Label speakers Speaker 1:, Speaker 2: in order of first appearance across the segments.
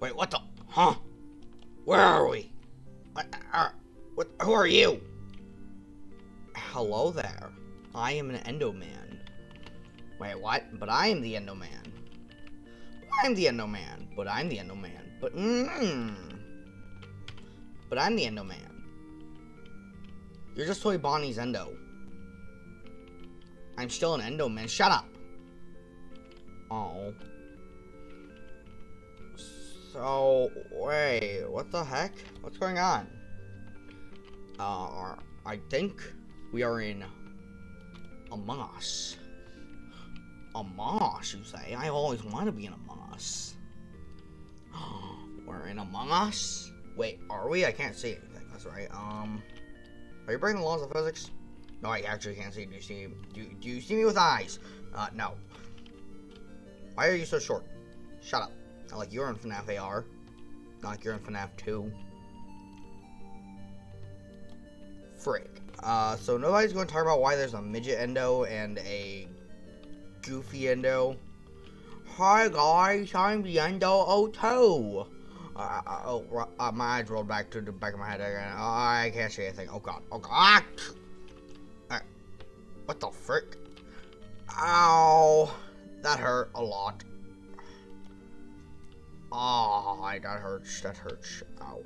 Speaker 1: Wait, what the? Huh? Where are we? What? Uh, what who are you? Hello there. I am an Endoman. Wait, what? But I am the Endoman. I'm the Endoman. But I'm the Endoman. But mmm. But I'm the Endoman. You're just Toy Bonnie's Endo. I'm still an Endoman. Shut up. Oh. So, wait, what the heck? What's going on? Uh, I think we are in Among Us. Among Us, you say? I always want to be in Among Us. We're in Among Us? Wait, are we? I can't see anything. That's right. Um, are you breaking the laws of physics? No, I actually can't see. Do you see? Do, do you see me with eyes? Uh, no. Why are you so short? Shut up. Not like you're in FNAF AR. Not like you're in FNAF 2. Frick. Uh, so nobody's going to talk about why there's a midget endo and a goofy endo. Hi guys, I'm the endo 02. Uh, uh, oh, uh, my eyes rolled back to the back of my head again. Oh, I can't see anything. Oh god. Oh god. Uh, what the frick? Ow. That hurt a lot. Oh, that hurts. That hurts. Ow.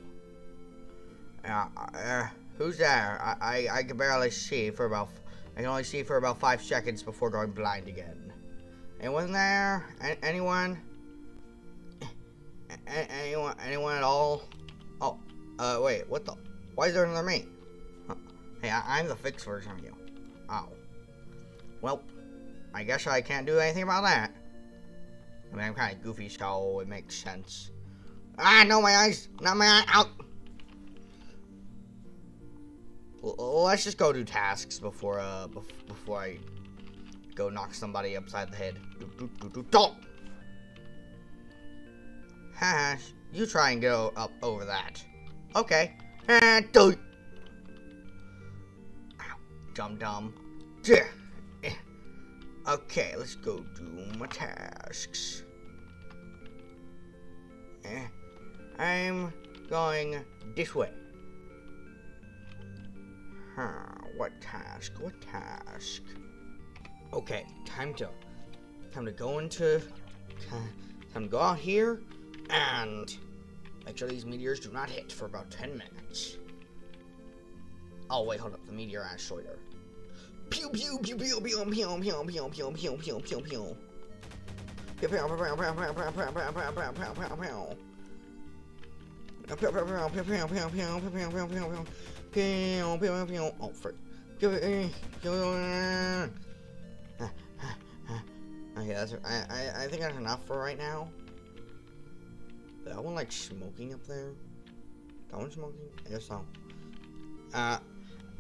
Speaker 1: Uh, uh, who's there? I, I, I can barely see for about... I can only see for about five seconds before going blind again. Anyone there? A anyone? A anyone? Anyone at all? Oh, uh, wait. What the? Why is there another me? Huh. Hey, I I'm the fixed version of you. Oh. Well, I guess I can't do anything about that. I mean, I'm kind of goofy, so it makes sense. Ah, no, my eyes! Not my eye! Out! Let's just go do tasks before, uh, before I go knock somebody upside the head. Do, do, do, do! Hash, you try and go up over that. Okay. And do. Ow, dum dum. Yeah. Okay, let's go do my tasks. Eh, I'm going this way. Huh, what task? What task? Okay, time to time to go into time to go out here and make sure these meteors do not hit for about 10 minutes. Oh wait, hold up, the meteor asteroider. Pew pew pew pew pew pew pew pew pew pew pew pew pew pew. Pew pew pew pew pew pew pew pew pew pew pew pew pew pew. Pew pew pew pew pew pew pew pew pew pew pew pew pew pew pew pew. Oh frick. Okay, that's I I I think that's enough for right now. That one like smoking up there. That one smoking? I guess so. Uh,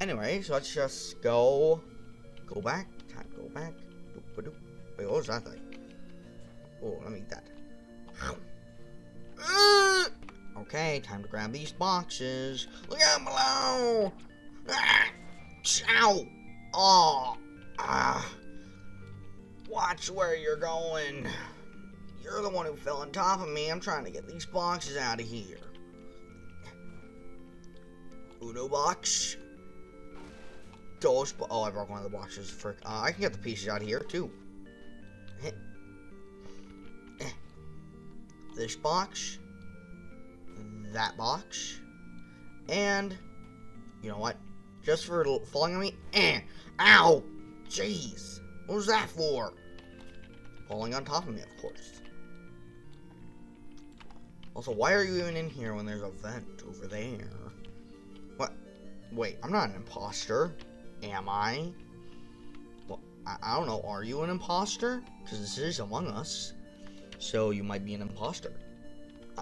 Speaker 1: anyway, so let's just go Go back. Time go back. Doop -doop. Wait, what was that thing? Oh, let me eat that. Okay, time to grab these boxes. Look out below! Ah! Ow! Oh! Ah! Watch where you're going. You're the one who fell on top of me. I'm trying to get these boxes out of here. Uno box. Dos. Oh, I broke one of the boxes. For uh, I can get the pieces out of here too. This box. That box. And you know what? Just for falling on me. Eh. Ow! Jeez. What was that for? Falling on top of me, of course. Also, why are you even in here when there's a vent over there? What? Wait, I'm not an imposter. Am I? Well, I, I don't know. Are you an imposter? Because this is Among Us. So you might be an imposter.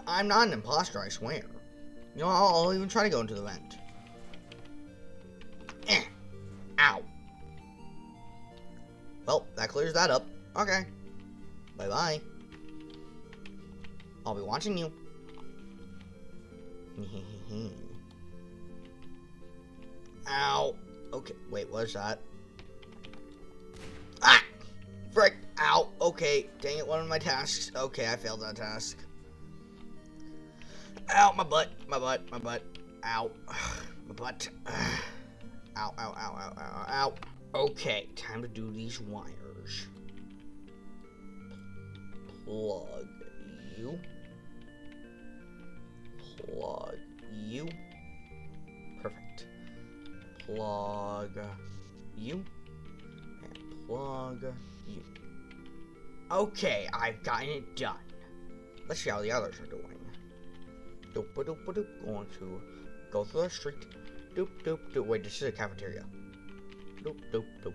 Speaker 1: I, am not an imposter, I swear. You know, I'll, I'll even try to go into the vent. Eh. Ow. Well, that clears that up. Okay. Bye-bye. I'll be watching you. Ow. Okay, wait, what's that? Ah! Frick! Ow! Okay, dang it, one of my tasks. Okay, I failed that task. Ow, my butt, my butt, my butt. Ow, my butt. Ow, ow, ow, ow, ow, ow. Okay, time to do these wires. Plug you. Plug you. Plug you. And plug you. Okay, I've gotten it done. Let's see how the others are doing. Doop a doop a doop. Going to go through the street. Doop doop doop. Wait, this is a cafeteria. Doop doop doop.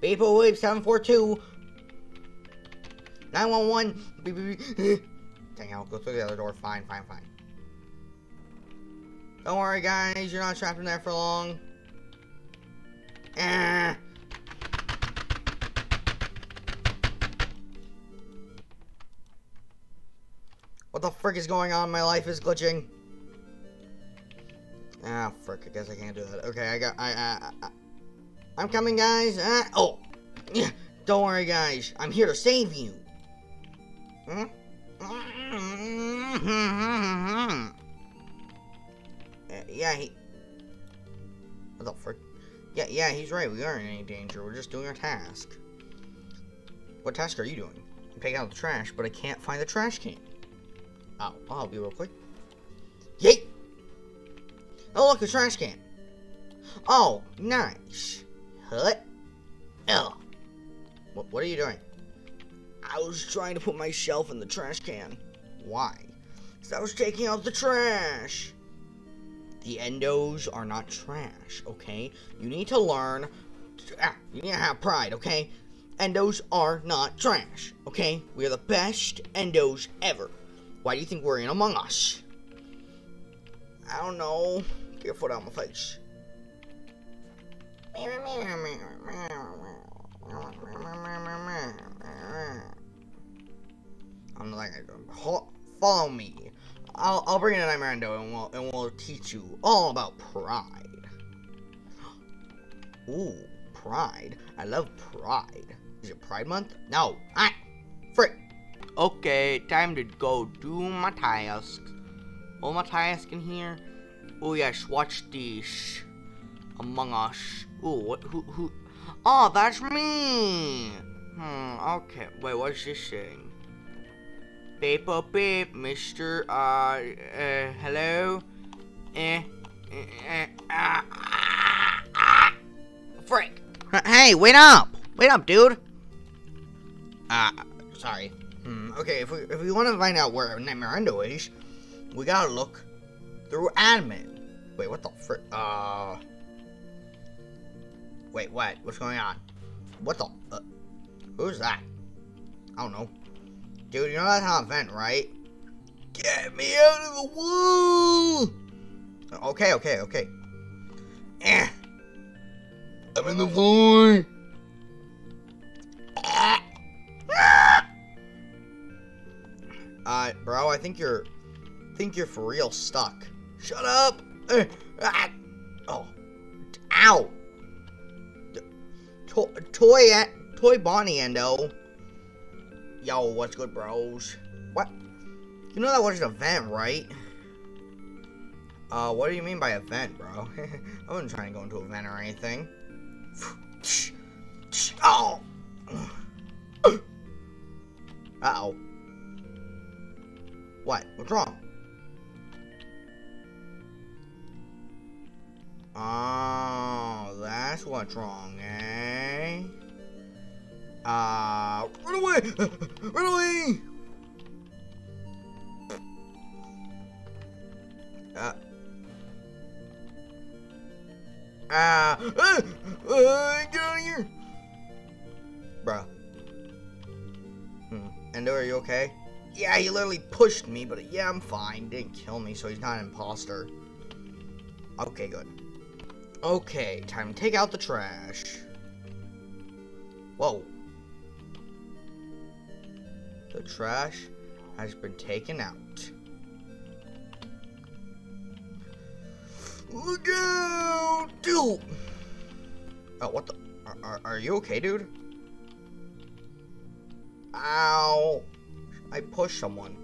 Speaker 1: People wave 742. 911. Beep, beep, beep. Dang, I'll go through the other door. Fine, fine, fine. Don't worry, guys. You're not trapped in there for long. Eh. What the frick is going on? My life is glitching. Ah, frick. I guess I can't do that. Okay, I got. I. I, I I'm coming, guys. Ah, oh. Yeah. Don't worry, guys. I'm here to save you. Hmm? Yeah, he. What the frick? Yeah, yeah, he's right. We aren't in any danger. We're just doing our task. What task are you doing? I'm taking out the trash, but I can't find the trash can. Oh, I'll you real quick. Yay! Oh, look, a trash can. Oh, nice. Hut. Oh. What, what are you doing? I was trying to put my shelf in the trash can. Why? Because I was taking out the trash. The endos are not trash, okay? You need to learn. ah, you need to have pride, okay? Endos are not trash, okay? We are the best endos ever. Why do you think we're in Among Us? I don't know. Get your foot out of my face. I'm like, follow me. I'll, I'll bring in Imando and we'll, and we'll teach you all about pride. Ooh, pride. I love pride. Is it Pride Month? No. Ah, frick. Okay, time to go do my task. All my tasks in here. Oh yes, watch this. Among Us. Oh, what? Who? Who? Oh, that's me. Hmm. Okay. Wait, what's this saying? Beep up beep, Mister. Uh, uh, hello. Eh. eh, eh ah, ah, ah. Frick. Hey, wait up! Wait up, dude. Ah, uh, sorry. Hmm, okay, if we, if we want to find out where Miranda is, we gotta look through admin. Wait, what the frick? Uh. Wait, what? What's going on? What the? Uh, who's that? I don't know. Dude, you know that's not a vent, right? Get me out of the wall! Okay, okay, okay. Eh. I'm in the void. Uh, bro, I think you're, think you're for real stuck. Shut up! Uh, ah. Oh, ow! To toy, toy Bonnie and Endo. Yo, what's good, bros? What? You know that was an event, right? Uh, what do you mean by event, bro? I wasn't trying to go into a vent or anything. Oh! Uh-oh. What? What's wrong? Oh, that's what's wrong, eh? Uh, run away! run away! Ah! Uh, uh, uh, get out of here! Bruh. Hmm. Endo, are you okay? Yeah, he literally pushed me, but yeah, I'm fine. Didn't kill me, so he's not an imposter. Okay, good. Okay, time to take out the trash. Whoa. The trash has been taken out. Look out! Dude! Oh, what the? Are, are, are you okay, dude? Ow! I pushed someone.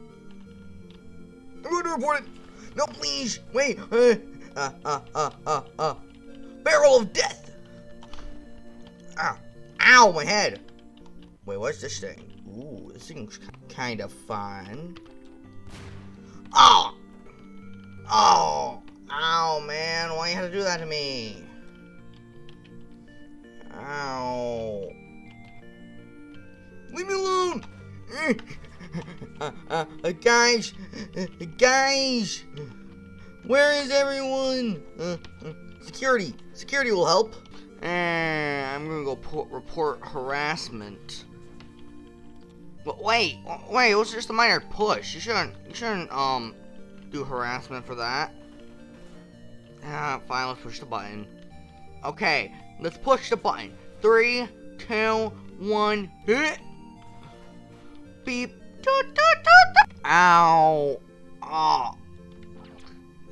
Speaker 1: I'm going to report it. No, please. Wait. Uh, uh, uh, uh, uh, uh. Barrel of death. Ow. Ow, my head. Wait, what's this thing? Ooh, this thing's kind of fun. Oh! Oh! Ow, man. Why you have to do that to me? Ow. Leave me alone! uh, uh, uh, guys! Uh, guys! Where is everyone? Uh, uh, security! Security will help. Eh, I'm gonna go report harassment. Wait, wait, it was just a minor push. You shouldn't, you shouldn't, um, do harassment for that. Ah, fine, let's push the button. Okay, let's push the button. Three, two, one, hit. Beep. Doot, doot, doot, Ow. Oh.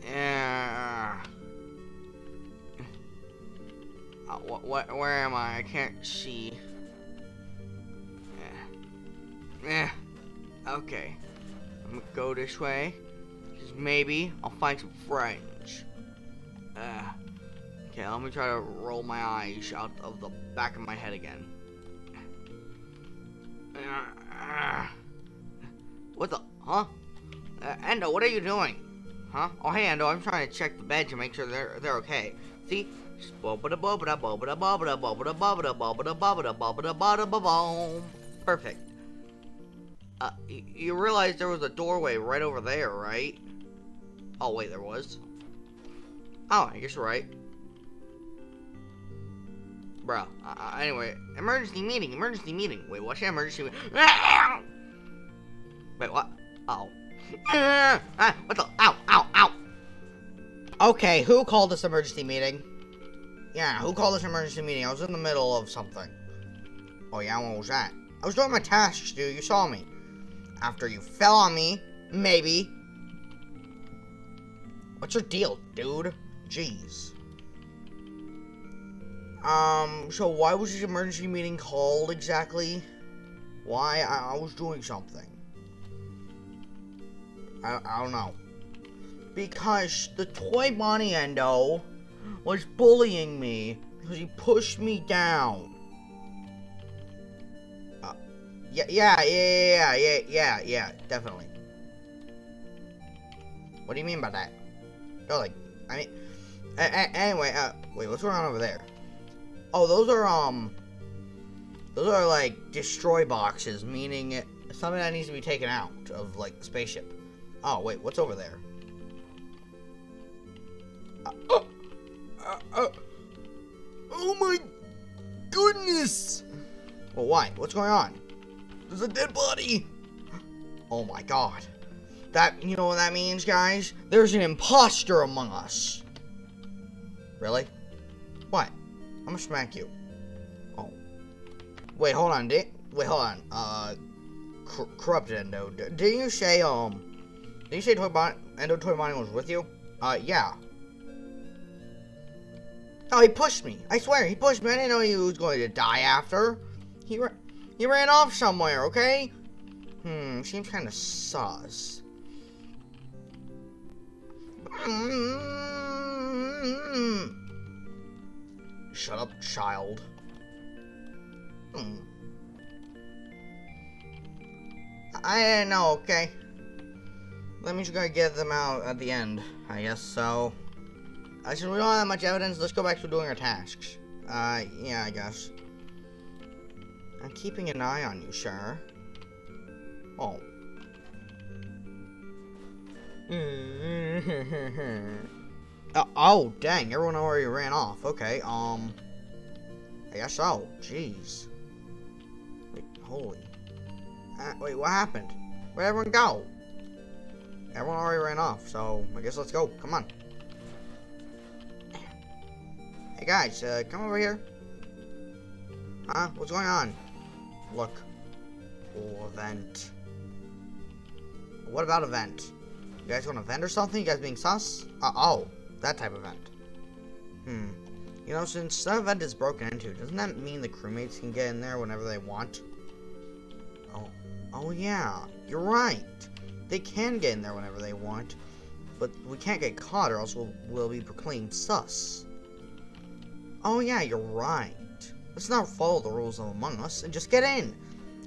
Speaker 1: Yeah. Uh, wh wh where am I? I can't see. Eh. Okay. I'm gonna go this way. Because maybe I'll find some friends. Uh. Okay, let me try to roll my eyes out of the back of my head again. Uh, what the? Huh? Uh, Endo, what are you doing? Huh? Oh, hey, Endo, I'm trying to check the bed to make sure they're they're okay. See? Perfect. Uh, you realize there was a doorway right over there, right? Oh, wait, there was. Oh, I guess you're right. Bro, Uh, anyway, emergency meeting, emergency meeting. Wait, what's that emergency meeting? Wait, what? Oh. ah, what the? Ow, ow, ow. Okay, who called this emergency meeting? Yeah, who called this emergency meeting? I was in the middle of something. Oh yeah, what was that? I was doing my tasks, dude. You saw me after you fell on me, maybe. What's your deal, dude? Jeez. Um, so why was this emergency meeting called exactly? Why? I, I was doing something. I, I don't know. Because the toy Bonnie Endo was bullying me because he pushed me down. Yeah, yeah, yeah, yeah, yeah, yeah, definitely. What do you mean by that? Oh, like, I mean, anyway, uh, wait, what's going on over there? Oh, those are, um, those are, like, destroy boxes, meaning something that needs to be taken out of, like, the spaceship. Oh, wait, what's over there? Uh, oh, uh, oh my goodness! Well, why? What's going on? There's a dead body! Oh my god. That, you know what that means, guys? There's an imposter among us. Really? What? I'm gonna smack you. Oh. Wait, hold on. Did, wait, hold on. Uh, cor corrupted Endo. Did you say, um, did you say Toy Bon Endo Toy Bonnie was with you? Uh, yeah. Oh, he pushed me. I swear, he pushed me. I didn't know he was going to die after. He, he ran off somewhere, okay? Hmm, seems kind of sus. Shut up, child. Hmm. I didn't know, okay? That means you're gonna get them out at the end, I guess, so... Uh, since we don't have that much evidence, let's go back to doing our tasks. Uh, yeah, I guess. I'm keeping an eye on you, sir. Oh. uh, oh, dang, everyone already ran off. Okay, um... I guess so. Jeez. Wait, holy. Uh, wait, what happened? Where'd everyone go? Everyone already ran off, so I guess let's go. Come on. Hey guys, uh, come over here. Huh? What's going on? Look. Oh, event. What about event? You guys want to vent or something? You guys being sus? Uh, oh, that type of event. Hmm. You know, since that event is broken into, doesn't that mean the crewmates can get in there whenever they want? Oh. Oh, Oh yeah, you're right. They can get in there whenever they want, but we can't get caught or else we'll, we'll be proclaimed sus. Oh yeah, you're right. Let's not follow the rules of Among Us and just get in.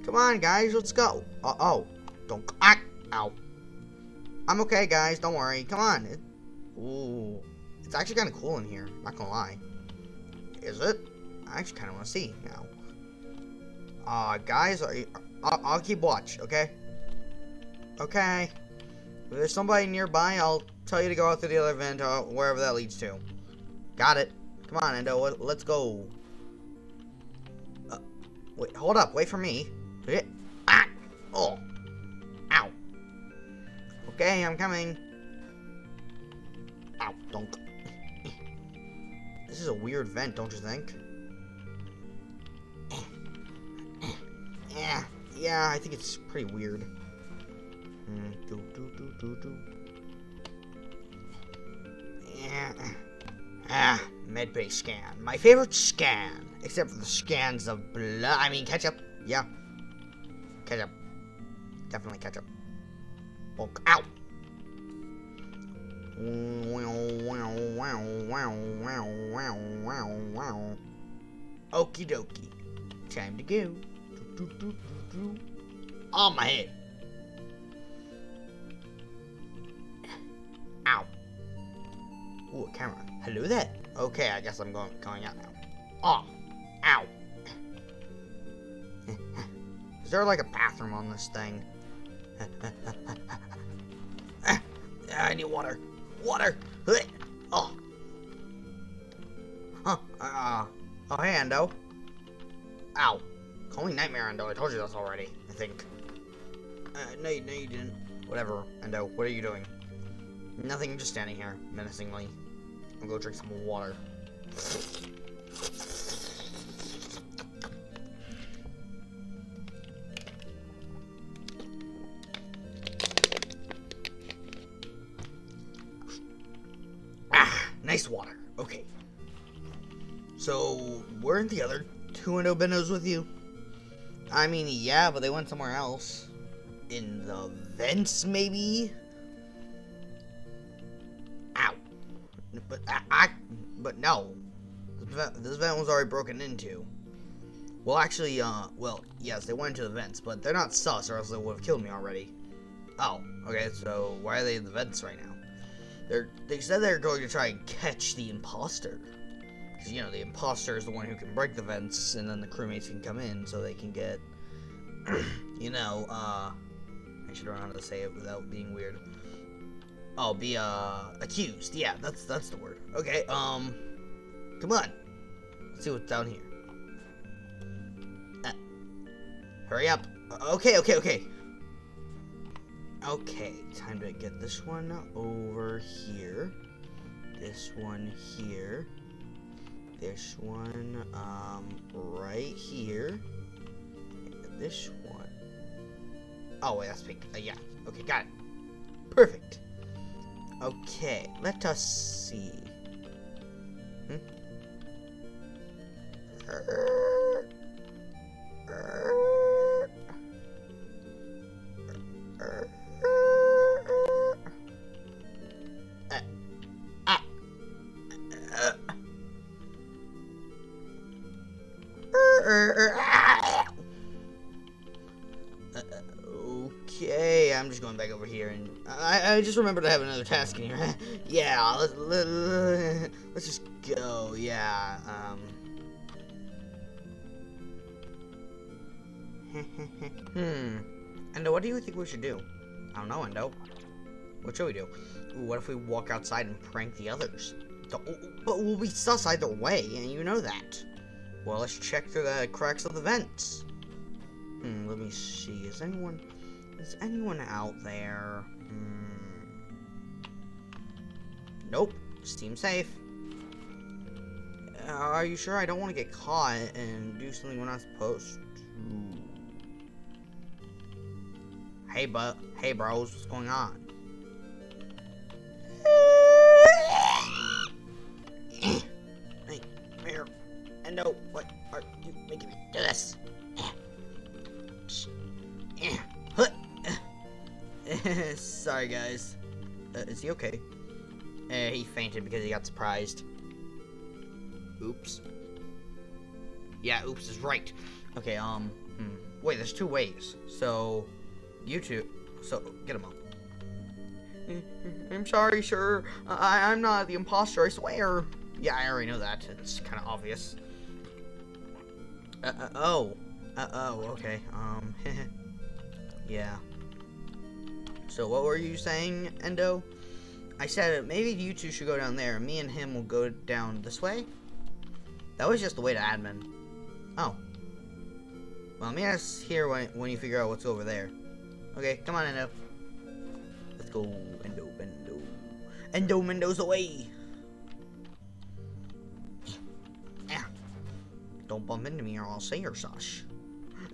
Speaker 1: Come on, guys, let's go. Uh oh, don't. Ah, ow. I'm okay, guys. Don't worry. Come on. It, ooh, it's actually kind of cool in here. Not gonna lie. Is it? I actually kind of want to see now. Uh, guys, you, I'll, I'll keep watch. Okay. Okay. If there's somebody nearby, I'll tell you to go out through the other vent, or wherever that leads to. Got it. Come on, Endo. Let's go. Wait, hold up. Wait for me. Ah! Oh! Ow! Okay, I'm coming. Ow, donk. this is a weird vent, don't you think? Yeah, yeah, I think it's pretty weird. Mm, do, do, do, do, do. Yeah. Ah, medbay scan. My favorite scan. Except for the scans of blood. I mean, ketchup. Yeah. Ketchup. Definitely ketchup. Oh, ow! Okie dokie. Time to go. On my head. Ow. Ooh, a camera. Hello there. Okay, I guess I'm going going out now. Oh. Ow. Is there like a bathroom on this thing? I need water. Water. Oh. Huh. Uh, oh, hey, Endo. Ow. Call me Nightmare Endo. I told you this already, I think. Uh, no, no, you didn't. Whatever, Endo. What are you doing? Nothing, just standing here, menacingly. I'll go drink some water. Nice water. Okay. So, weren't the other two Endobendos with you? I mean, yeah, but they went somewhere else. In the vents, maybe? Ow. But, I, I but no. This vent was already broken into. Well, actually, uh, well, yes, they went into the vents, but they're not sus, or else they would have killed me already. Oh, okay, so why are they in the vents right now? They're, they said they're going to try and catch the imposter. Because, you know, the imposter is the one who can break the vents, and then the crewmates can come in so they can get, you know, uh, I should learn how to say it without being weird. Oh, be, uh, accused. Yeah, that's, that's the word. Okay, um, come on. Let's see what's down here. Uh, hurry up. Okay, okay, okay. Okay, time to get this one over here. This one here. This one, um, right here. And this one. Oh, wait, that's pink. Uh, yeah. Okay, got it. Perfect. Okay, let us see. Hmm? Er, uh, I, just remembered I have another task in here. yeah, let's, let, let's just go. Yeah. Um. hmm. Endo, what do you think we should do? I don't know, Endo. What should we do? Ooh, what if we walk outside and prank the others? But we'll be sus either way, and you know that. Well, let's check through the cracks of the vents. Hmm, let me see. Is anyone... Is anyone out there? Hmm. Nope. Seems safe. Uh, are you sure I don't want to get caught and do something we're not supposed to? Hey, but hey, bros, what's going on? hey, Mayor, Endo, what are you making me do this? Sorry, guys. Uh, is he okay? Uh, he fainted because he got surprised. Oops. Yeah, oops is right. Okay, um, hmm. Wait, there's two ways. So, you two. So, get him up. I'm sorry, sir. I I'm not the imposter, I swear. Yeah, I already know that. It's kind of obvious. Uh, uh, oh. Uh, oh, okay. Um, yeah. So what were you saying, Endo? I said maybe you two should go down there. Me and him will go down this way. That was just the way to admin. Oh. Well, let me ask here when, when you figure out what's over there. Okay, come on, Endo. Let's go, Endo, Endo. Endo, Mendo's away. Yeah. Don't bump into me or I'll say your sauce.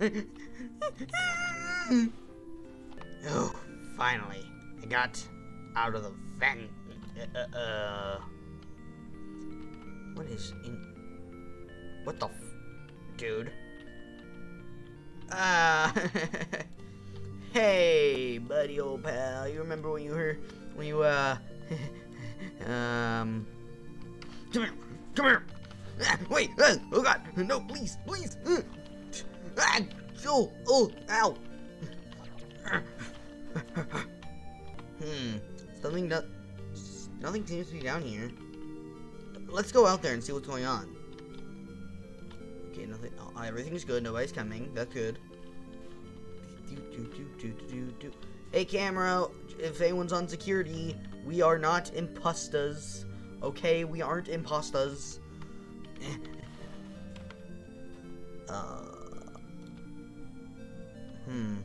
Speaker 1: oh, finally. I got out of the vent. Uh, uh, uh, what is in... What the. Dude. Ah. hey, buddy, old pal. You remember when you were... When you, uh... um... Come here. Come here. Ah, wait. Ah, oh, God. No, please. Please. Ah, oh, oh, ow. hmm. Something that nothing seems to be down here. Let's go out there and see what's going on. Okay, nothing. Oh, everything's good. Nobody's coming. That's good. Hey, camera. If anyone's on security, we are not imposters. Okay, we aren't imposters. uh. Hmm.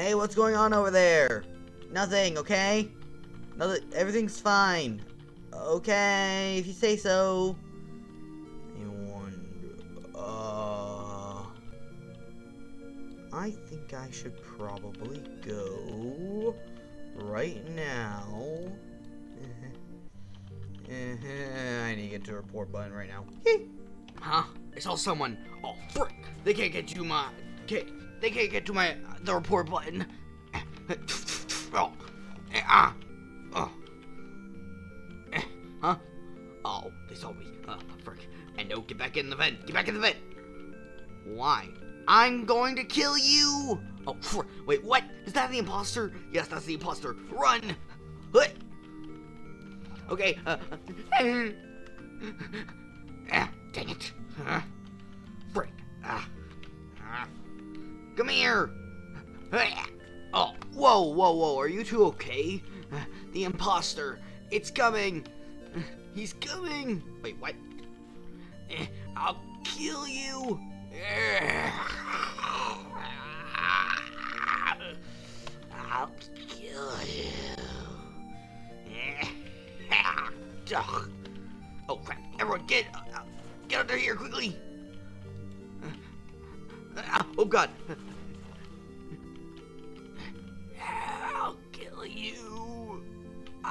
Speaker 1: Hey, what's going on over there? Nothing, okay? Nothing, everything's fine. Okay, if you say so. Wonder, uh... I think I should probably go right now. I need to get to a report button right now. huh? I saw someone. Oh, frick! They can't get you my. Can't, they can't get to my the report button. oh, eh, ah, oh, eh, huh? Oh, they saw me. Uh, frick! And no, get back in the vent. Get back in the vent. Why? I'm going to kill you. Oh, frick. wait, what? Is that the imposter? Yes, that's the imposter. Run! What? Okay. Uh, ah, dang it. Frick. Ah. ah. Come here. Oh, whoa, whoa, whoa. Are you two okay? The imposter. It's coming. He's coming. Wait, what? I'll kill you. I'll kill you. Oh crap! Everyone, get uh, get under here quickly! Oh god!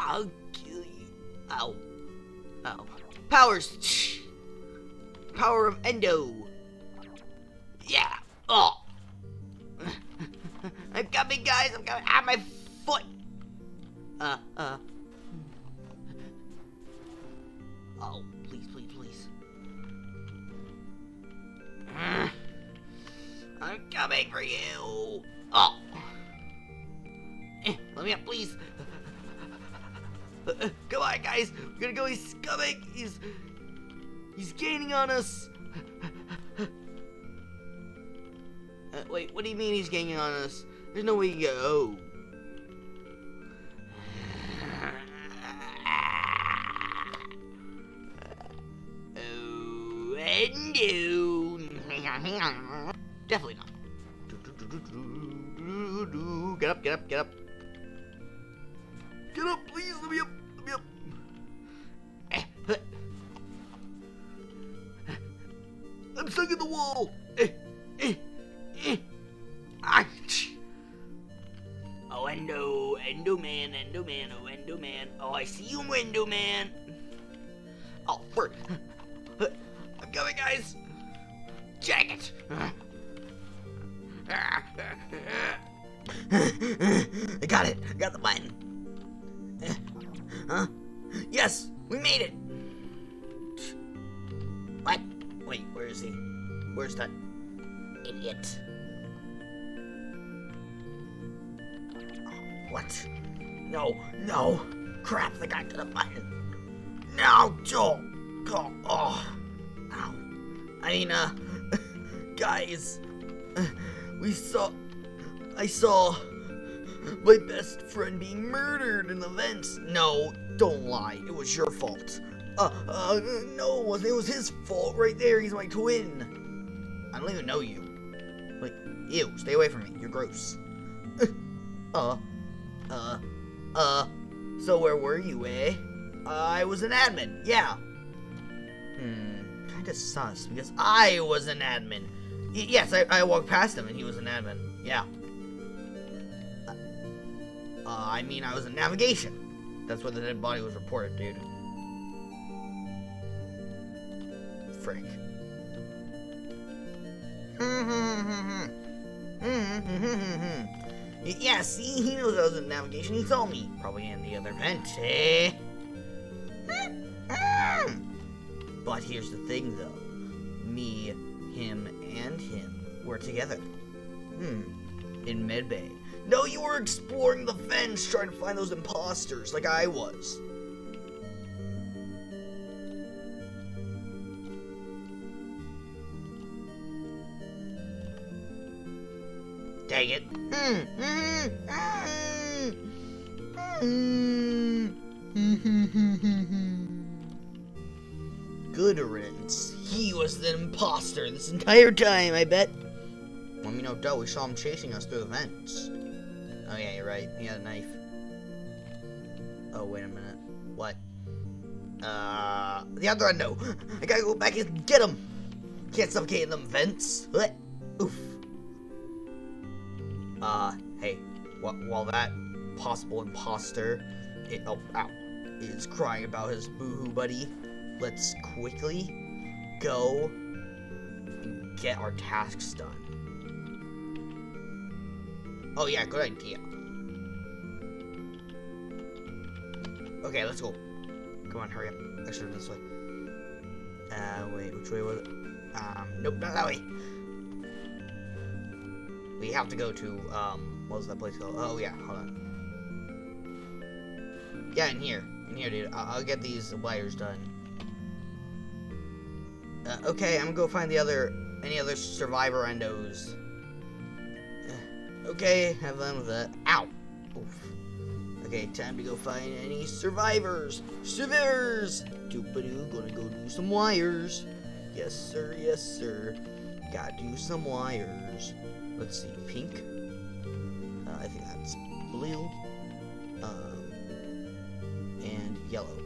Speaker 1: I'll kill you! Ow! Ow! Powers! Power of Endo! Yeah! Oh! I'm coming, guys! I'm coming! Ah, my foot! Uh, uh. We're gonna go. He's coming. He's he's gaining on us. Uh, wait, what do you mean he's gaining on us? There's no way you go. Endo. Definitely not. Get up, get up, get up. Oh, I see you, window man. Oh, frick. I'm coming, guys. Jack it. I got it. I got the button. Huh? Yes, we made it. What? Wait, where is he? Where's that idiot? What? No, no. Crap, the guy got the button. No, Joel. Oh, oh. Ow. I mean, uh, guys, we saw, I saw my best friend being murdered in the vents. No, don't lie. It was your fault. Uh, uh, no, it was his fault right there. He's my twin. I don't even know you. Like, ew, stay away from me. You're gross. uh, uh, uh, so where were you, eh? Uh, I was an admin, yeah. Hmm, kinda sus, because I was an admin. Y yes, I, I walked past him and he was an admin, yeah. Uh, uh I mean, I was in navigation. That's where the dead body was reported, dude. Frick. Yeah, see, he knows I was in navigation. He saw me. Probably in the other vent, eh? but here's the thing, though. Me, him, and him were together. Hmm. In Medbay. No, you were exploring the fence trying to find those imposters like I was. Good riddance. He was the imposter this entire time, I bet. Well, you know, duh, we saw him chasing us through the vents. Oh, yeah, you're right. He had a knife. Oh, wait a minute. What? Uh, the other window. I gotta go back and get him. Can't suffocate in them vents. What? Oof. Uh, hey, wh while that possible imposter it, oh, ow, is crying about his boohoo buddy, let's quickly go and get our tasks done. Oh yeah, good idea. Okay, let's go. Come on, hurry up. Actually, this way. Uh, wait, which way was it? Um, nope, not that way. We have to go to, um, what was that place called? Oh, yeah, hold on. Yeah, in here. In here, dude. I'll, I'll get these wires done. Uh, okay, I'm gonna go find the other, any other survivor endos. Okay, have fun with that. Ow! Oof. Okay, time to go find any survivors. Survivors! Doop-a-doo, gonna go do some wires. Yes, sir, yes, sir. Gotta do some wires. Let's see, pink. Uh, I think that's blue. Um, and yellow.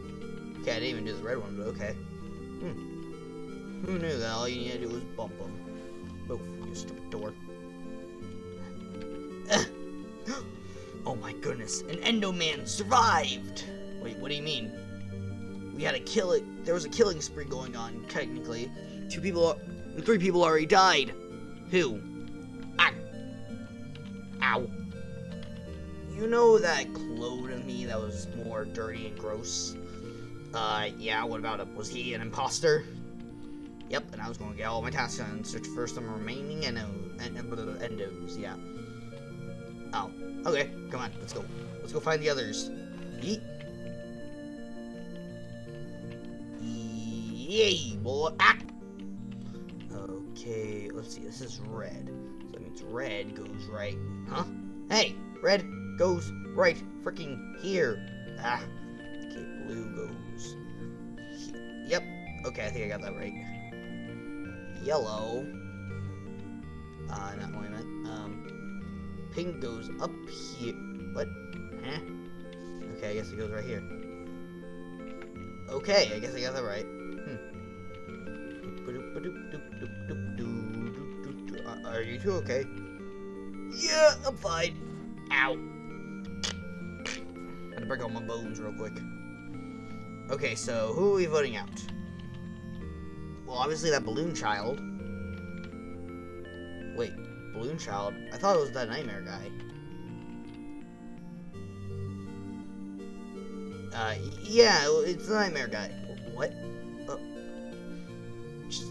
Speaker 1: Okay, I didn't even do the red one, but okay. Hmm. Who knew that all you needed to do was bump them? Oh, you stupid door. oh my goodness, an Endoman survived! Wait, what do you mean? We had a kill it. There was a killing spree going on, technically. Two people, three people already died. Who? You know that clone of me that was more dirty and gross? Uh, yeah, what about him? Was he an imposter? Yep, and I was going to get all my tasks done and search for some remaining endo, endos, yeah. Oh, okay, come on, let's go. Let's go find the others. Yeet. Yay, boy. Ah! Okay, let's see, this is red. So that means red goes right. Huh? Hey, red goes right freaking here. Ah. Okay, blue goes. Here. Yep. Okay, I think I got that right. Yellow. Uh, not what I meant. Um, pink goes up here. What? Huh? Okay, I guess it goes right here. Okay, I guess I got that right. Hmm. Are you two okay? Yeah, I'm fine. Ow. Gotta break all my bones real quick. Okay, so who are we voting out? Well, obviously that balloon child. Wait, balloon child? I thought it was that nightmare guy. Uh, yeah, it's the nightmare guy. What? Oh. Just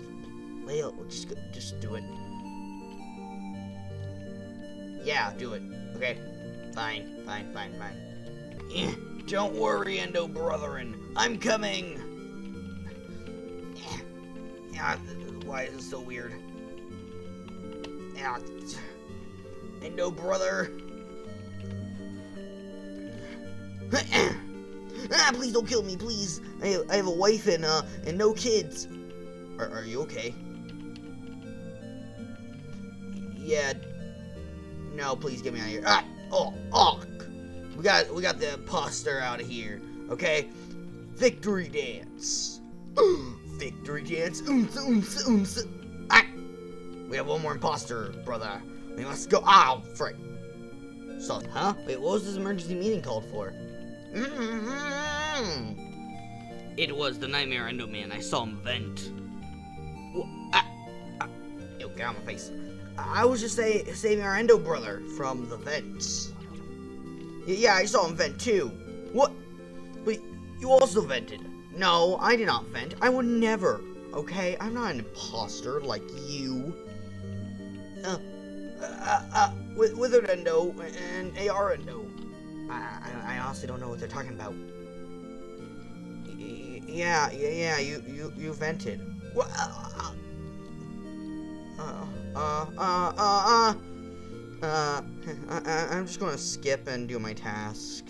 Speaker 1: lay out. Just, just do it. Yeah, do it. Okay. Fine, fine, fine, fine. Eh, don't worry, Endo Brotherin. I'm coming. Eh, why is it so weird? Endo Brother. ah, please don't kill me, please. I, I have a wife and uh and no kids. Are, are you okay? Yeah. No, please get me out of here. Ah, oh, oh. We got we got the imposter out of here. Okay. Victory dance. Victory dance. Oomsa, oomsa, oomsa. Ah. We have one more imposter, brother. We must go. Ow, frick. So, huh? Wait, what was this emergency meeting called for? Mm-hmm. It was the Nightmare Endo Man. I saw him vent. Wha- ah, ah. Ew, get out of my face. I was just say, saving our Endo brother from the vents. Yeah, I saw him vent too. What? But you also vented. No, I did not vent. I would never. Okay, I'm not an imposter like you. Uh, uh, uh, with Withered Endo and AR Endo. I, I, I honestly don't know what they're talking about. Y- Yeah, yeah, yeah. You, you, you vented. What? Uh, uh, uh, uh, uh, uh, I, I'm just gonna skip and do my task.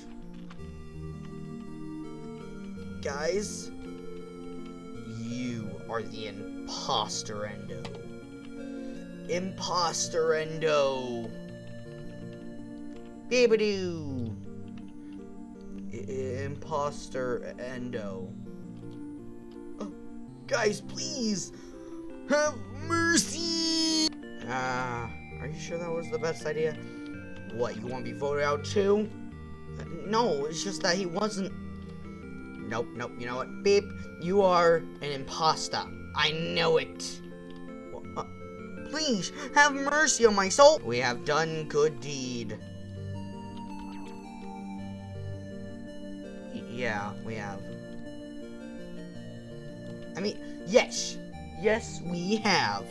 Speaker 1: Guys, you are the imposter endo. Imposter endo. Beebadoo. I- Imposter endo. Oh, guys, please have mercy. Ah, are you sure that was the best idea? What, you want to be voted out too? No, it's just that he wasn't. Nope, nope, you know what? Beep, you are an imposter. I know it. Uh, please, have mercy on my soul. We have done good deed. Yeah, we have. I mean, yes. Yes, we have.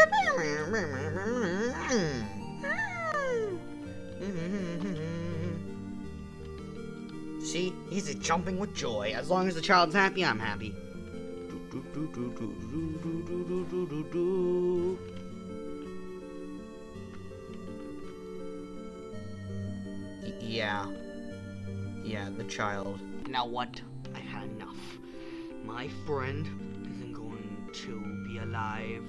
Speaker 1: See, he's jumping with joy. As long as the child's happy, I'm happy. Yeah. Yeah, the child. Now what? I've had enough. My friend isn't going to be alive,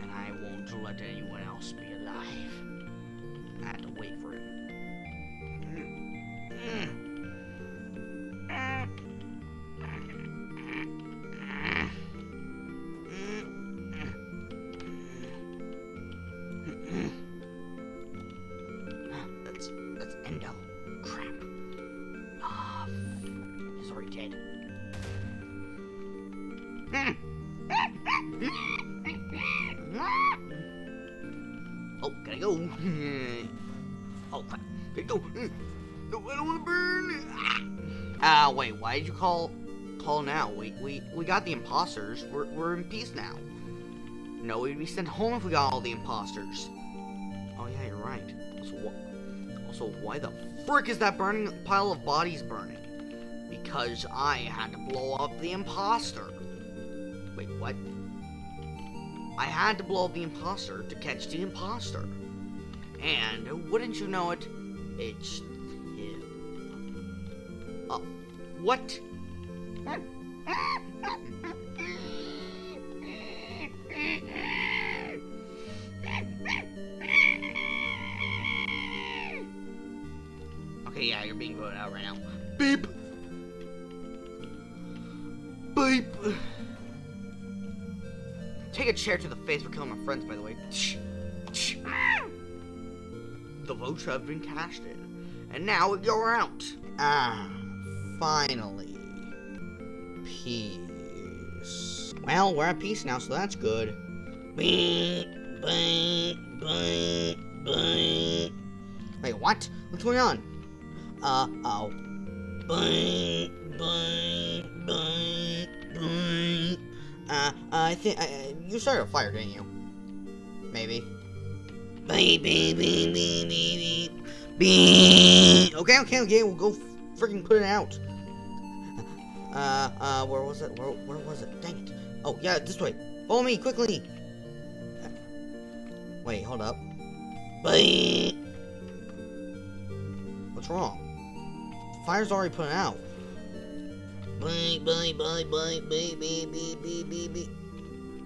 Speaker 1: and I won't let anyone else be alive. I had to wait for him. Wait. Why did you call call now? We we we got the imposters. We're we're in peace now. No, we'd be sent home if we got all the imposters. Oh yeah, you're right. Also, also why the frick is that burning pile of bodies burning? Because I had to blow up the imposter. Wait, what? I had to blow up the imposter to catch the imposter. And wouldn't you know it, it's what? Okay, yeah, you're being voted out right now. Beep. Beep. Take a chair to the face for killing my friends, by the way. The votes have been casted. And now you're out. Ah, finally. Peace. Well, we're at peace now, so that's good. Wait, what? What's going on? Uh oh. Uh, I think uh, you started a fire, didn't you? Maybe. Okay, okay, okay. We'll go freaking put it out. Uh, uh, where was it? Where, where was it? Dang it. Oh, yeah, this way. Follow me, quickly. Wait, hold up. Bye. What's wrong? Fire's already put out. Bye, bye, bye, bye, bye, bye, bye, bye, bye, bye.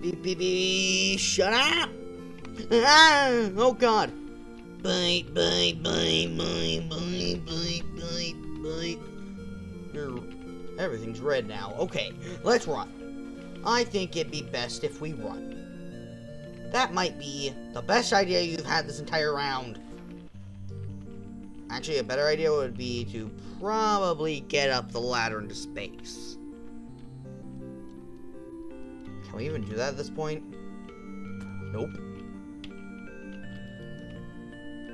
Speaker 1: Beep, beep. Shut up! Ah! Oh, God. Bye, bye, bye, bye, bye, bye, bye, bye. Everything's red now. Okay, let's run. I think it'd be best if we run. That might be the best idea you've had this entire round. Actually, a better idea would be to probably get up the ladder into space. Can we even do that at this point? Nope.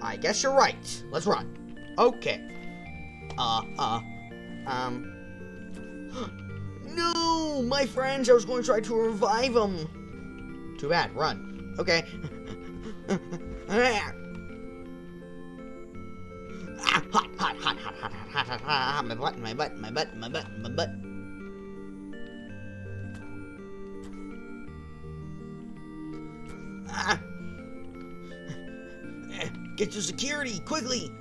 Speaker 1: I guess you're right. Let's run. Okay. Uh, uh, um. no! My friends, I was going to try to revive them. Too bad. Run. Okay. ah, hot, hot, hot, hot, hot, hot, hot, hot, my butt, my butt, my butt, my butt, my butt. Ah. Get your security, quickly!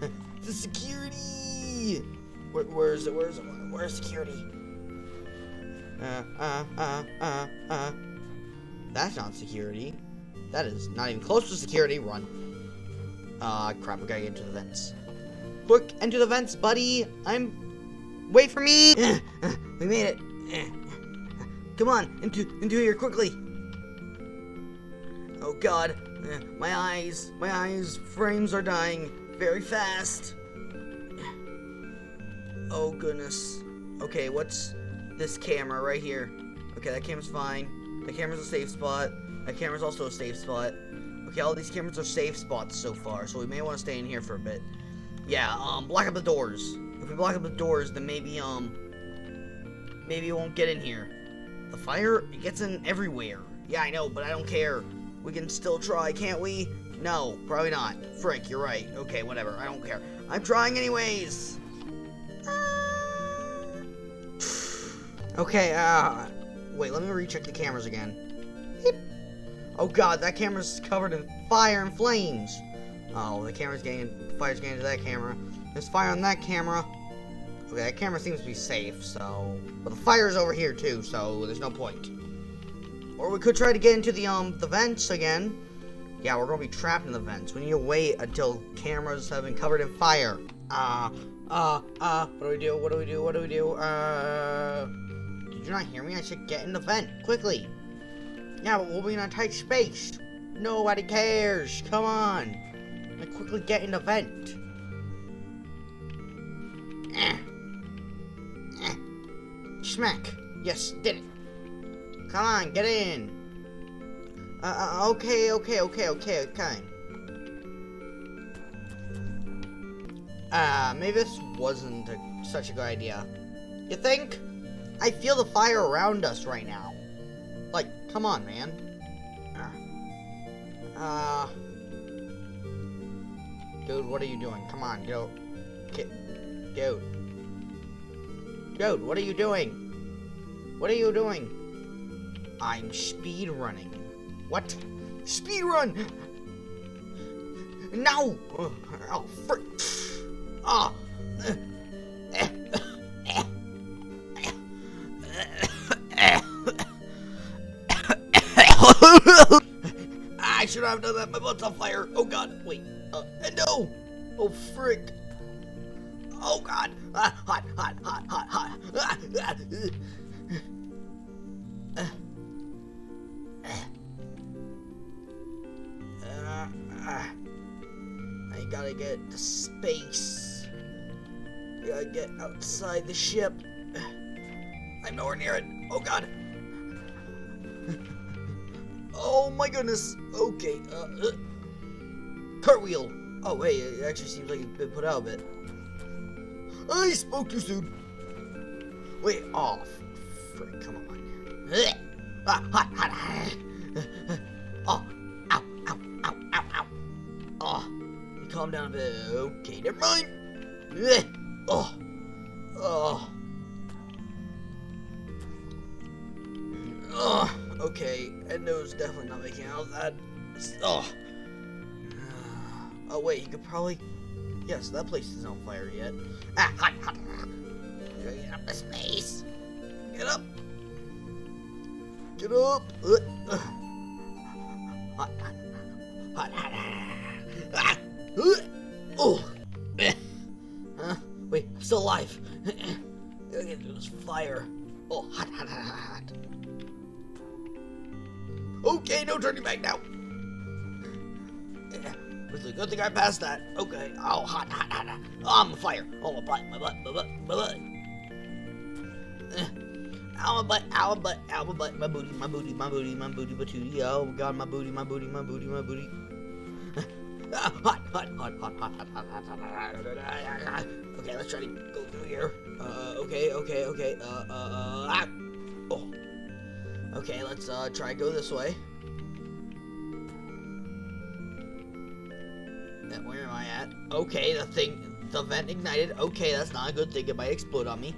Speaker 1: The security! Where, where is it? Where is it? Where's security? Uh, uh, uh, uh, uh. That's not security. That is not even close to security. Run. Ah, uh, crap. We gotta get into the vents. Quick, into the vents, buddy. I'm... Wait for me! we made it. Come on, into, into here, quickly. Oh, God. My eyes, my eyes, frames are dying very fast. Oh, goodness. Okay, what's this camera right here? Okay, that camera's fine. That camera's a safe spot. That camera's also a safe spot. Okay, all these cameras are safe spots so far, so we may want to stay in here for a bit. Yeah, um, block up the doors. If we block up the doors, then maybe, um, maybe it won't get in here. The fire, it gets in everywhere. Yeah, I know, but I don't care. We can still try, can't we? No, probably not. Frick, you're right. Okay, whatever. I don't care. I'm trying anyways. Okay, uh, wait, let me recheck the cameras again. Oh god, that camera's covered in fire and flames. Oh, the camera's getting, fire's getting to that camera. There's fire on that camera. Okay, that camera seems to be safe, so... But the fire's over here, too, so there's no point. Or we could try to get into the, um, the vents again. Yeah, we're gonna be trapped in the vents. We need to wait until cameras have been covered in fire. Uh, uh, uh, what do we do? What do we do? What do we do? Uh, did you not hear me? I said get in the vent, quickly. Yeah, but we'll be in a tight space. Nobody cares. Come on. Let quickly get in the vent. Eh. Eh. Smack. Yes, did it. Come on, get in. Uh, uh, okay, okay, okay, okay, okay. Uh, maybe this wasn't a, such a good idea. You think? I feel the fire around us right now. Like, come on, man. Uh, dude, what are you doing? Come on, go. Dude. Dude, what are you doing? What are you doing? I'm speed running. What? Speed run! No! Oh, frick! Ah! I should have done that. My butt's on fire. Oh god. Wait. Uh, no! Oh, frick. Oh god. Ah, hot, hot, hot, hot, hot. Ah, ah, uh. I gotta get to space. Outside the ship. I'm nowhere near it. Oh god. oh my goodness. Okay. Uh, uh. Cartwheel. Oh wait, it actually seems like it's been put out a bit. I spoke too soon. Wait, off. Frick, come on. Ah. Oh, ow, ow, ow, ow, ow. Oh, calm down a bit. Okay, never mind. Oh, oh. Oh, okay. Endo's definitely not making out that. Oh. Oh, wait, you could probably. Yes, that place isn't on fire yet. Ah, hot, hot. Get up the space. Get up. Get up. Uh, uh. Hot, hot, hot, hot, hot. Ah, uh, fire. Oh, hot, hot, hot, hot, hot. Okay, no turning back now. It's a good thing I passed that. Okay. Oh, hot, hot, hot, hot. Oh, I'm on fire. Oh, my butt, my butt, my butt, my butt. Eh. Ow, my butt, ow, my butt, ow, my butt, my booty, my booty, my booty, my booty, my booty. Oh, God, my booty, my booty, my booty, my booty. Ah, hot, hot, hot, hot, hot, hot, hot, hot, hot, hot. Okay, let's try to go through here. Uh, okay, okay, okay. Uh, uh, uh, ah. Oh. Okay, let's uh try go this way. Uh, Where am I at? Okay, the thing, the vent ignited. Okay, that's not a good thing. It might explode on me.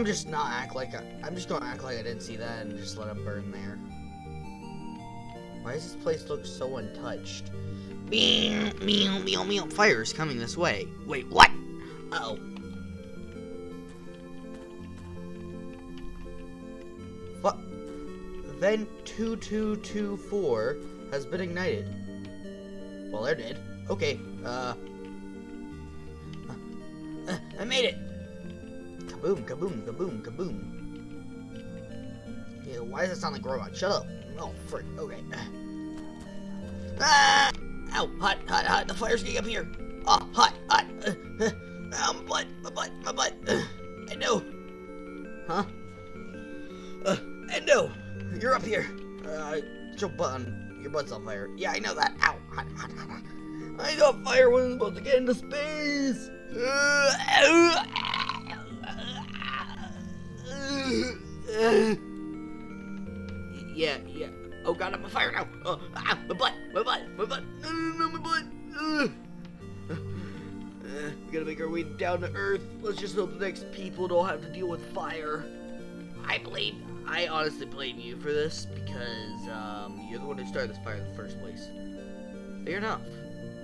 Speaker 1: I'm just not act like I, I'm just gonna act like I didn't see that and just let it burn there. Why does this place look so untouched? Meow, meow, meow, meow. Fire is coming this way. Wait, what? Uh oh. What? Vent 2224 has been ignited. Well, they're dead. Okay, uh, Kaboom, kaboom, kaboom. Yeah, why does it sound like a robot? Shut up. Oh, frick. Okay. Ah! Ow, hot, hot, hot. The fire's getting up here. Oh, hot, hot. Uh, uh, ow, my butt, my butt, my butt. Uh, Endo. Huh? Uh, Endo, you're up here. Uh, your butt on, your butt's on fire. Yeah, I know that. Ow, hot, hot, hot. I got fire when I'm supposed to get into space. Fire now. Oh, ah, my butt, my butt, my butt. No, no, no, my butt. Uh, we gotta make our way down to Earth. Let's just hope the next people don't have to deal with fire. I blame, I honestly blame you for this because um, you're the one who started this fire in the first place. Fair enough.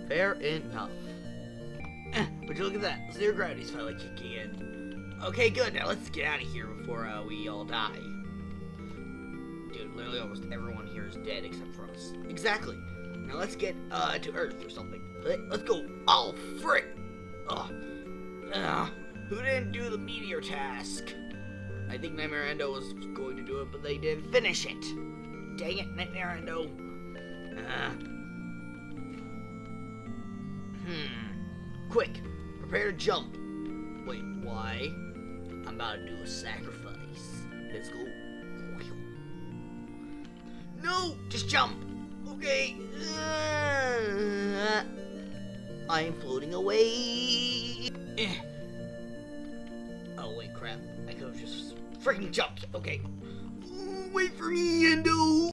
Speaker 1: Fair enough. Eh, but you look at that, zero gravity's finally kicking in. Okay, good. Now let's get out of here before uh, we all die. Literally almost everyone here is dead except for us. Exactly. Now let's get uh, to Earth or something. Let, us go. Oh, frick! Ugh. Ugh. Who didn't do the meteor task? I think Nightmare Endo was going to do it, but they didn't finish it. Dang it, Nightmare Endo. Uh. Hmm. Quick, prepare to jump. Wait, why? I'm about to do a sacrifice. Let's go. No, just jump. Okay. Uh, I'm floating away. Eh. Oh wait, crap. I could have just freaking jumped. Okay. Wait for me, Endo.